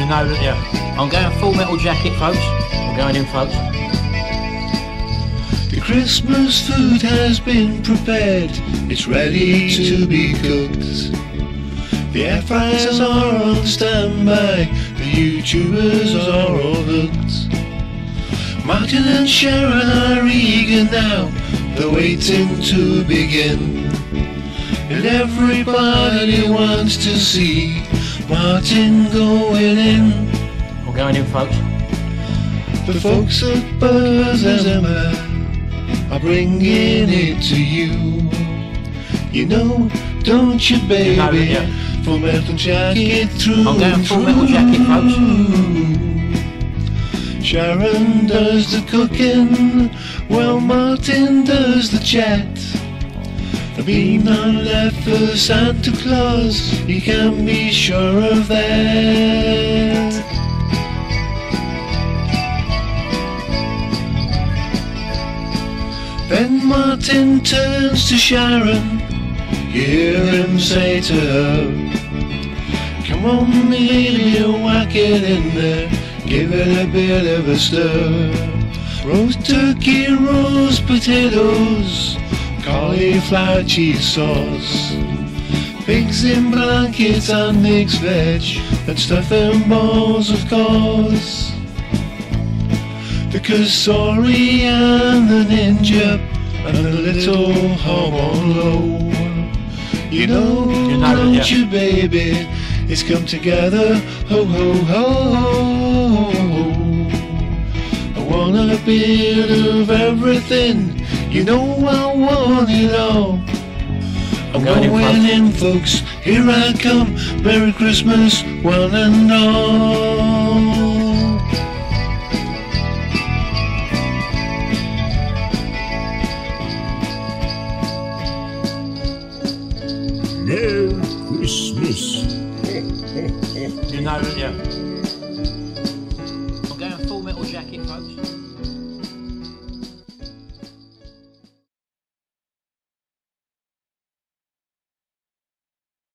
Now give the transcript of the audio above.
You know that, yeah. I'm going full metal jacket, folks. I'm going in, folks. The Christmas food has been prepared, it's ready to be cooked. The air fryers are on standby, the YouTubers are all hooked. Martin and Sharon are eager now, they're waiting to begin. And everybody wants to see Martin going in. I'm going in, folks. The folks at Butlers Empire are bringing it to you. You know, don't you, baby? know that, yeah. Full metal jacket through. I'm going full metal jacket, through. Sharon does the cooking, while Martin does the chat. Being on left for Santa Claus, you can be sure of that. Then Martin turns to Sharon. You hear him say to her, Come on, Amelia, whack it in there. Give it a bit of a stir. Roast turkey, roast potatoes, cauliflower cheese sauce. Pigs in blankets and mixed veg, and stuffing balls, of course. The Cosori and the Ninja and the little on low. You know, You don't yeah. you, baby? It's come together. Ho ho ho. I want a bit of everything. You know I want it all. I'm Going in going front. in, folks. Here I come. Merry Christmas, one and all. Merry Christmas. You know that, yeah. I'm going full metal jacket, folks.